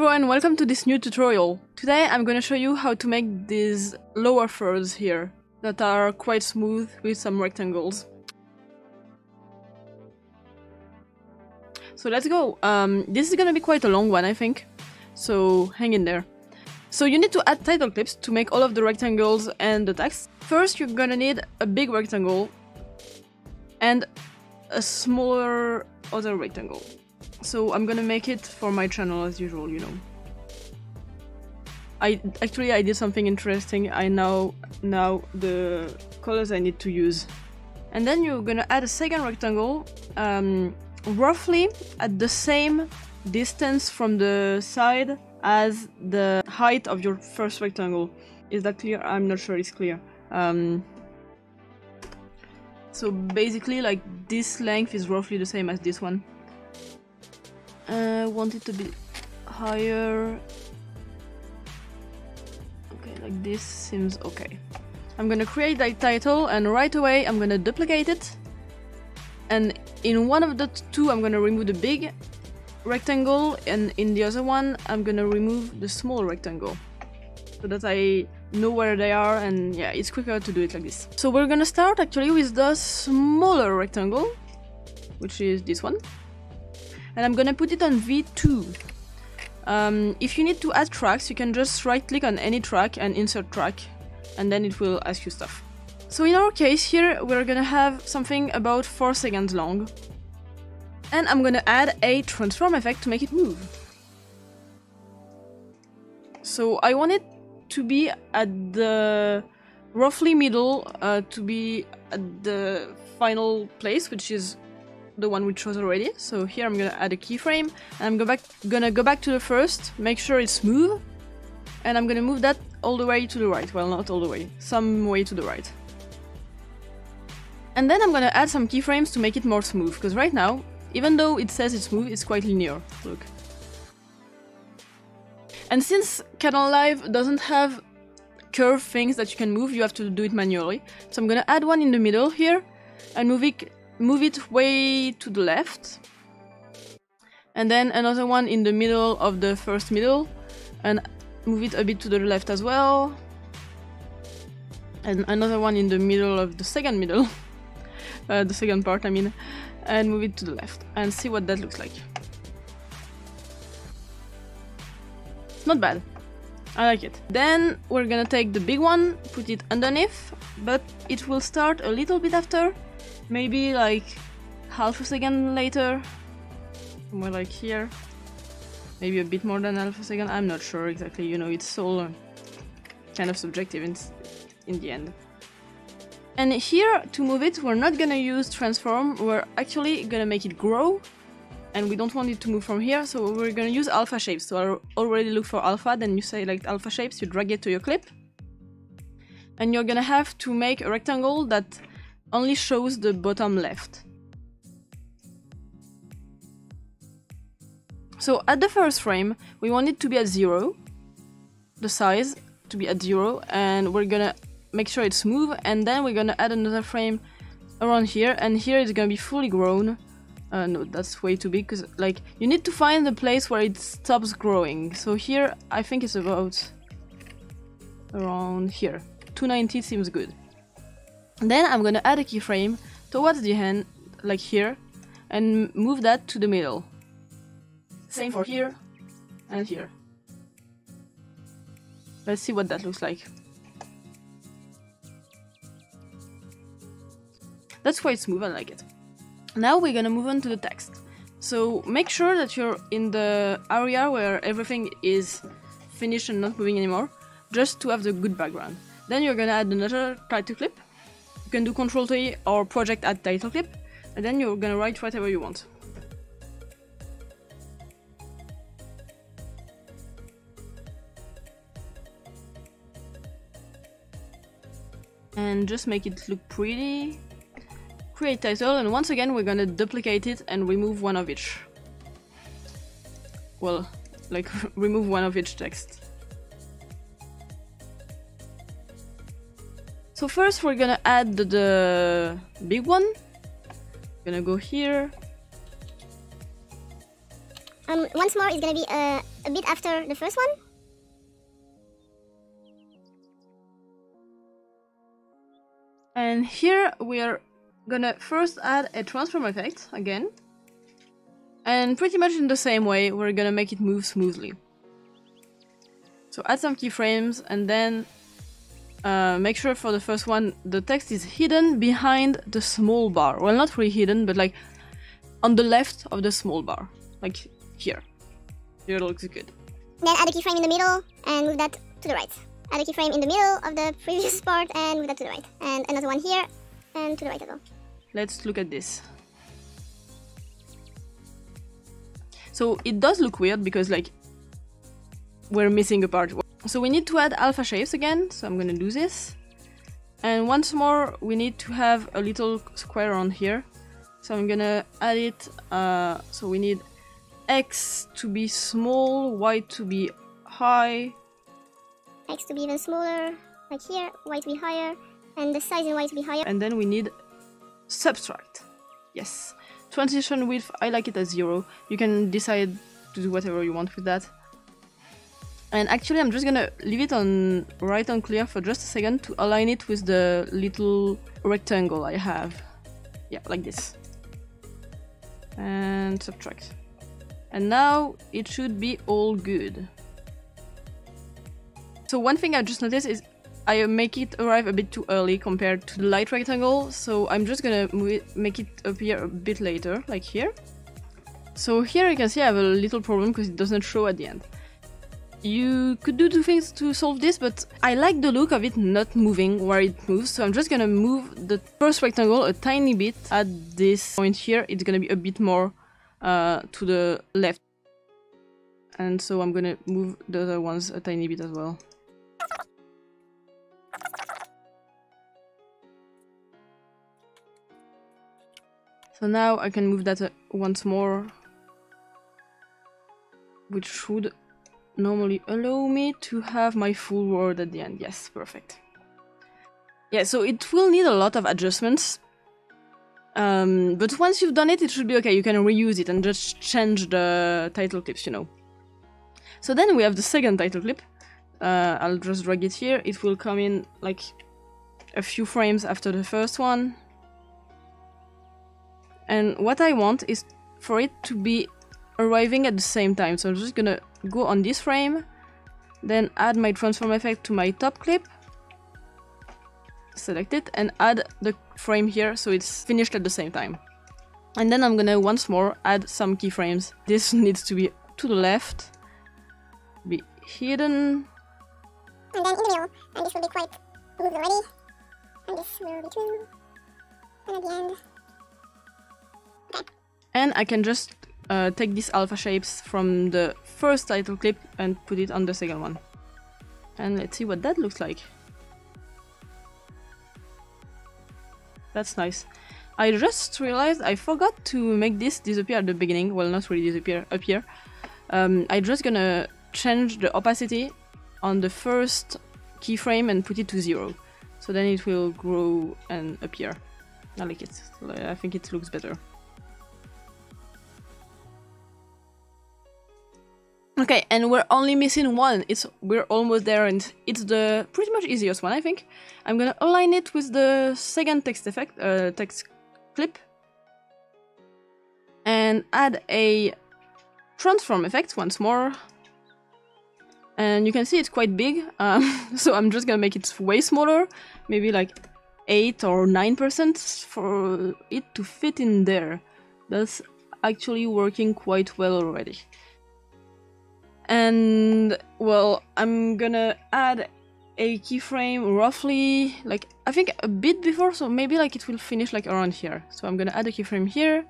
everyone, welcome to this new tutorial. Today I'm gonna show you how to make these lower thirds here that are quite smooth with some rectangles. So let's go. Um, this is gonna be quite a long one I think, so hang in there. So you need to add title clips to make all of the rectangles and the text. First you're gonna need a big rectangle and a smaller other rectangle. So I'm gonna make it for my channel as usual, you know. I actually I did something interesting. I know now the colors I need to use. And then you're gonna add a second rectangle, um, roughly at the same distance from the side as the height of your first rectangle. Is that clear? I'm not sure it's clear. Um, so basically like this length is roughly the same as this one. I uh, want it to be higher. Okay, like this seems okay. I'm gonna create that title and right away I'm gonna duplicate it. And in one of the two I'm gonna remove the big rectangle and in the other one I'm gonna remove the small rectangle. So that I know where they are and yeah, it's quicker to do it like this. So we're gonna start actually with the smaller rectangle, which is this one and I'm gonna put it on V2. Um, if you need to add tracks, you can just right click on any track and insert track, and then it will ask you stuff. So in our case here, we're gonna have something about 4 seconds long. And I'm gonna add a transform effect to make it move. So I want it to be at the roughly middle, uh, to be at the final place, which is the one we chose already. So here I'm gonna add a keyframe and I'm go back, gonna go back to the first, make sure it's smooth, and I'm gonna move that all the way to the right. Well, not all the way, some way to the right. And then I'm gonna add some keyframes to make it more smooth, because right now, even though it says it's smooth, it's quite linear. Look. And since Kdenlive doesn't have curve things that you can move, you have to do it manually. So I'm gonna add one in the middle here and move it move it way to the left. And then another one in the middle of the first middle. And move it a bit to the left as well. And another one in the middle of the second middle. uh, the second part, I mean. And move it to the left. And see what that looks like. Not bad. I like it. Then we're gonna take the big one, put it underneath, but it will start a little bit after Maybe like half a second later, somewhere like here. Maybe a bit more than half a second. I'm not sure exactly. You know, it's all uh, kind of subjective in, in the end. And here, to move it, we're not gonna use transform. We're actually gonna make it grow. And we don't want it to move from here, so we're gonna use alpha shapes. So I already look for alpha, then you say like alpha shapes, you drag it to your clip. And you're gonna have to make a rectangle that only shows the bottom left. So at the first frame, we want it to be at zero, the size to be at zero, and we're gonna make sure it's smooth, and then we're gonna add another frame around here, and here it's gonna be fully grown. Uh, no, that's way too big, because like, you need to find the place where it stops growing. So here, I think it's about around here. 290 seems good. Then I'm gonna add a keyframe towards the end, like here, and move that to the middle. Same for here and here. Let's see what that looks like. That's quite smooth, I like it. Now we're gonna move on to the text. So make sure that you're in the area where everything is finished and not moving anymore, just to have the good background. Then you're gonna add another title clip you can do Control T or Project Add Title Clip, and then you're gonna write whatever you want. And just make it look pretty. Create title, and once again we're gonna duplicate it and remove one of each. Well, like remove one of each text. So first we're gonna add the, the big one. Gonna go here. Um, once more is gonna be a a bit after the first one. And here we are gonna first add a transform effect again. And pretty much in the same way, we're gonna make it move smoothly. So add some keyframes and then uh, make sure for the first one the text is hidden behind the small bar. Well, not really hidden, but like on the left of the small bar, like here. Here it looks good. Then add a keyframe in the middle and move that to the right. Add a keyframe in the middle of the previous part and move that to the right. And another one here and to the right as well. Let's look at this. So it does look weird because like we're missing a part. So we need to add alpha shapes again, so I'm gonna do this. And once more, we need to have a little square on here. So I'm gonna add it, uh, so we need X to be small, Y to be high. X to be even smaller, like here, Y to be higher, and the size in Y to be higher. And then we need subtract. Yes. Transition width, I like it as zero. You can decide to do whatever you want with that. And actually I'm just gonna leave it on write on clear for just a second to align it with the little rectangle I have. Yeah, like this. And subtract. And now it should be all good. So one thing I just noticed is I make it arrive a bit too early compared to the light rectangle, so I'm just gonna it, make it appear a bit later, like here. So here you can see I have a little problem because it doesn't show at the end. You could do two things to solve this, but I like the look of it not moving where it moves, so I'm just gonna move the first rectangle a tiny bit at this point here. It's gonna be a bit more uh, to the left. And so I'm gonna move the other ones a tiny bit as well. So now I can move that uh, once more, which should normally allow me to have my full word at the end. Yes, perfect. Yeah, so it will need a lot of adjustments, um, but once you've done it, it should be okay. You can reuse it and just change the title clips, you know. So then we have the second title clip. Uh, I'll just drag it here. It will come in like a few frames after the first one. And what I want is for it to be arriving at the same time. So I'm just gonna go on this frame, then add my transform effect to my top clip, select it, and add the frame here so it's finished at the same time. And then I'm gonna once more add some keyframes. This needs to be to the left, be hidden. And then in the middle, and this will be quite moved already. And this will be true. And at the end, and I can just uh, take these alpha shapes from the first title clip and put it on the second one. And let's see what that looks like. That's nice. I just realized I forgot to make this disappear at the beginning. Well, not really disappear, appear. Um, I'm just gonna change the opacity on the first keyframe and put it to zero. So then it will grow and appear. I like it. I think it looks better. Okay, and we're only missing one. It's we're almost there, and it's the pretty much easiest one, I think. I'm gonna align it with the second text effect, uh, text clip, and add a transform effect once more. And you can see it's quite big, um, so I'm just gonna make it way smaller, maybe like 8 or 9% for it to fit in there. That's actually working quite well already. And well, I'm gonna add a keyframe roughly like I think a bit before, so maybe like it will finish like around here. So I'm gonna add a keyframe here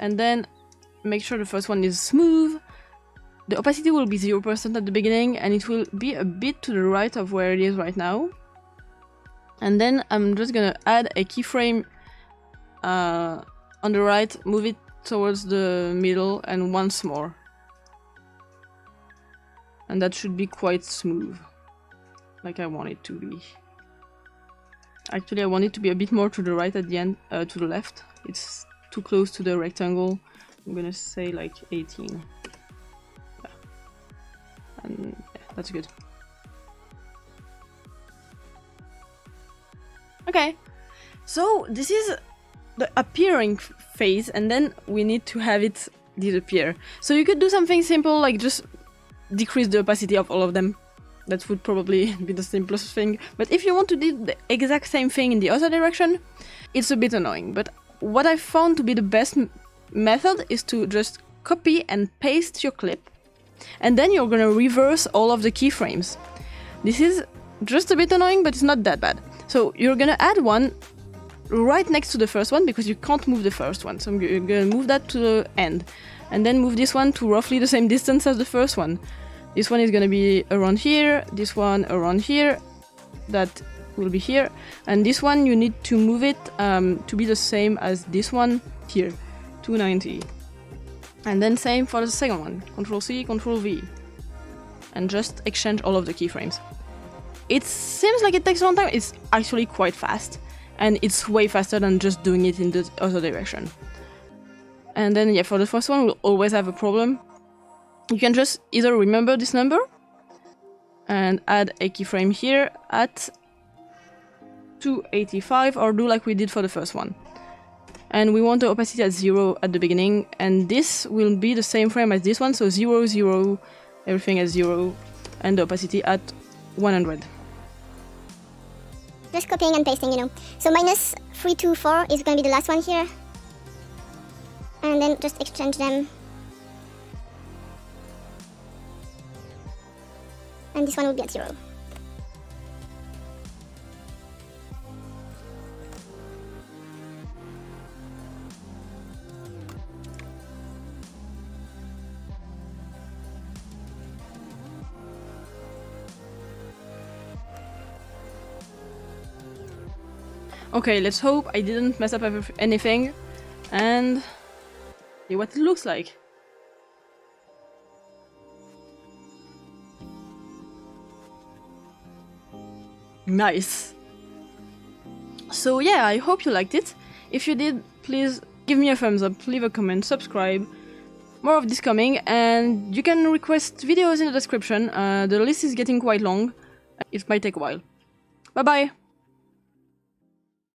and then make sure the first one is smooth. The opacity will be 0% at the beginning and it will be a bit to the right of where it is right now. And then I'm just gonna add a keyframe uh, on the right, move it towards the middle and once more and that should be quite smooth like I want it to be actually I want it to be a bit more to the right at the end uh, to the left it's too close to the rectangle I'm gonna say like 18 yeah. and yeah, that's good. Okay, so this is the appearing phase, and then we need to have it disappear. So you could do something simple like just decrease the opacity of all of them. That would probably be the simplest thing. But if you want to do the exact same thing in the other direction, it's a bit annoying. But what I found to be the best method is to just copy and paste your clip, and then you're gonna reverse all of the keyframes. This is just a bit annoying, but it's not that bad. So you're gonna add one right next to the first one because you can't move the first one. So I'm gonna move that to the end, and then move this one to roughly the same distance as the first one. This one is gonna be around here, this one around here, that will be here, and this one you need to move it um, to be the same as this one here, 290. And then same for the second one, Control C, Control V, and just exchange all of the keyframes. It seems like it takes a long time, it's actually quite fast, and it's way faster than just doing it in the other direction. And then yeah, for the first one, we'll always have a problem. You can just either remember this number and add a keyframe here at 285 or do like we did for the first one. And we want the opacity at 0 at the beginning and this will be the same frame as this one, so 0, 0, everything at 0 and the opacity at 100. Just copying and pasting, you know. So minus 324 is going to be the last one here. And then just exchange them. And this one will be at 0. Okay, let's hope I didn't mess up anything and see what it looks like. Nice. So yeah, I hope you liked it. If you did, please give me a thumbs up, leave a comment, subscribe. More of this coming, and you can request videos in the description. Uh, the list is getting quite long. It might take a while. Bye bye!